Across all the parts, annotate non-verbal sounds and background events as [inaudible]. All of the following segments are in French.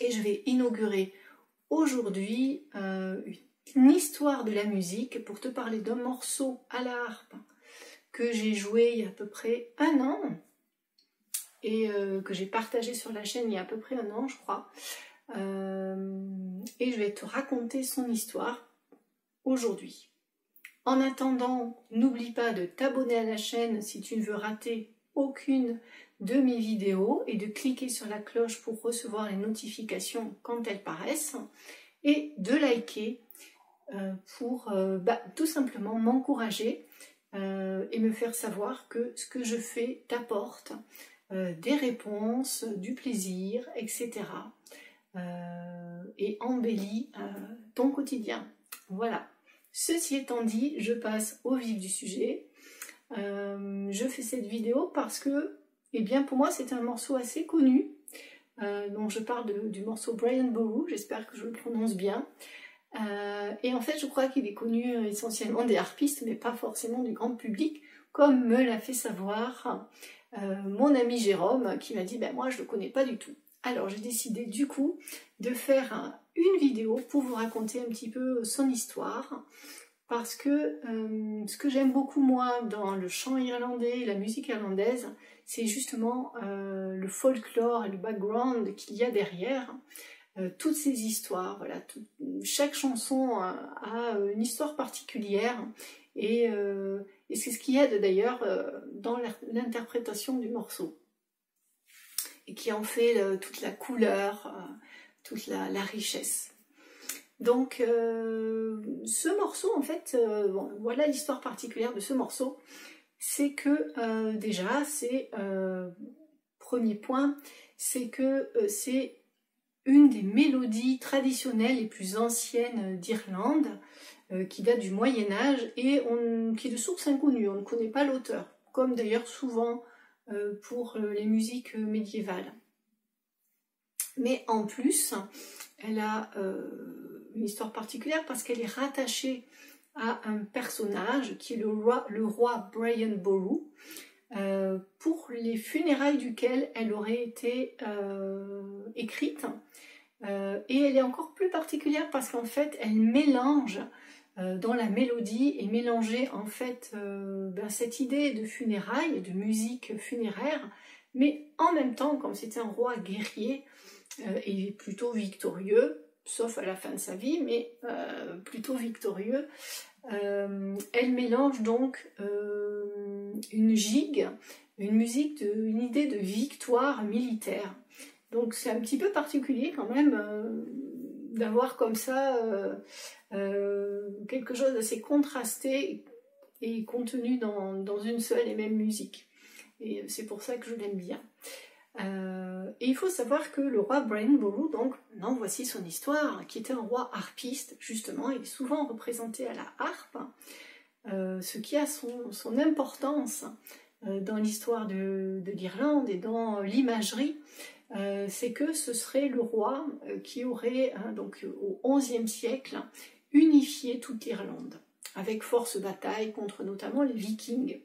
Et je vais inaugurer aujourd'hui euh, une histoire de la musique pour te parler d'un morceau à la harpe que j'ai joué il y a à peu près un an et euh, que j'ai partagé sur la chaîne il y a à peu près un an, je crois. Euh, et je vais te raconter son histoire aujourd'hui. En attendant, n'oublie pas de t'abonner à la chaîne si tu ne veux rater aucune de mes vidéos et de cliquer sur la cloche pour recevoir les notifications quand elles paraissent et de liker euh, pour euh, bah, tout simplement m'encourager euh, et me faire savoir que ce que je fais t'apporte des réponses, du plaisir, etc. et embellit ton quotidien. Voilà. Ceci étant dit, je passe au vif du sujet. je fais cette vidéo parce que, eh bien, pour moi, c'est un morceau assez connu. donc, je parle du morceau Brian Boru, j'espère que je le prononce bien. Euh, et en fait, je crois qu'il est connu euh, essentiellement des harpistes, mais pas forcément du grand public, comme me l'a fait savoir euh, mon ami Jérôme, qui m'a dit ben moi je le connais pas du tout. Alors j'ai décidé du coup de faire une vidéo pour vous raconter un petit peu son histoire, parce que ce que j'aime beaucoup moi dans le chant irlandais, la musique irlandaise, c'est justement le folklore et le background qu'il y a derrière. Euh, toutes ces histoires. Voilà, chaque chanson a, une histoire particulière et, euh, c'est ce qui aide d'ailleurs euh, dans l'interprétation du morceau et qui en fait toute la couleur, toute la, richesse. Donc ce morceau, en fait, voilà l'histoire particulière de ce morceau, c'est que déjà, c'est premier point, c'est que c'est une des mélodies traditionnelles les plus anciennes d'Irlande, euh, qui date du Moyen Âge et qui est de source inconnue, on ne connaît pas l'auteur, comme d'ailleurs souvent euh, pour euh, les musiques médiévales. Mais en plus, elle a une histoire particulière parce qu'elle est rattachée à un personnage qui est le roi, le roi Brian Boru, euh, pour les funérailles duquel elle aurait été euh, écrite. Euh, et elle est encore plus particulière parce qu'en fait, elle mélange dans la mélodie et mélanger en fait ben, cette idée de funérailles, de musique funéraire, mais en même temps, comme c'était un roi guerrier et plutôt victorieux, sauf à la fin de sa vie, mais plutôt victorieux, elle mélange donc une gigue, une musique, une idée de victoire militaire. Donc c'est un petit peu particulier quand même euh, d'avoir comme ça euh, euh, quelque chose d'assez contrasté et contenu dans, une seule et même musique. Et c'est pour ça que je l'aime bien. Et il faut savoir que le roi Brian Boru, donc, non, voici son histoire, qui était un roi harpiste, justement, il est souvent représenté à la harpe, euh, ce qui a son, importance euh, dans l'histoire de, l'Irlande et dans l'imagerie, euh, c'est que ce serait le roi qui aurait, hein, donc au XIe siècle, unifié toute l'Irlande, avec force bataille contre notamment les Vikings.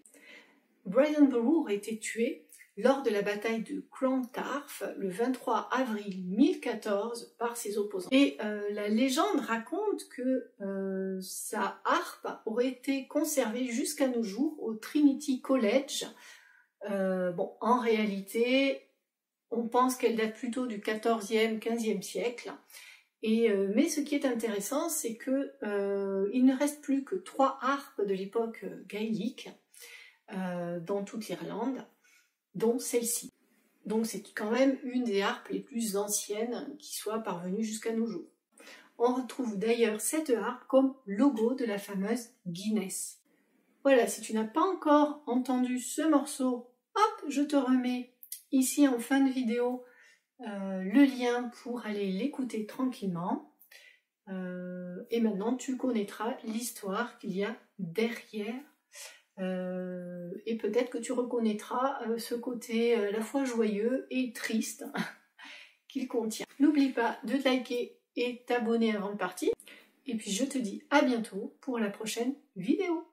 Brian Boru aurait été tué lors de la bataille de Clontarf le 23 avril 1014 par ses opposants. Et euh, la légende raconte que euh, sa harpe aurait été conservée jusqu'à nos jours au Trinity College. Euh, en réalité, on pense qu'elle date plutôt du 14e, 15e siècle. Mais ce qui est intéressant, c'est que il ne reste plus que trois harpes de l'époque gaélique dans toute l'Irlande dont celle-ci. Donc c'est quand même une des harpes les plus anciennes qui soit parvenue jusqu'à nos jours. On retrouve d'ailleurs cette harpe comme logo de la fameuse Guinness. Voilà, si tu n'as pas encore entendu ce morceau, hop, je te remets ici en fin de vidéo euh, le lien pour aller l'écouter tranquillement. Euh, et maintenant, tu connaîtras l'histoire qu'il y a derrière euh, et peut-être que tu reconnaîtras euh, ce côté euh, à la fois joyeux et triste [laughs] qu'il contient. N'oublie pas de liker et t'abonner avant de partir. Et puis je te dis à bientôt pour la prochaine vidéo.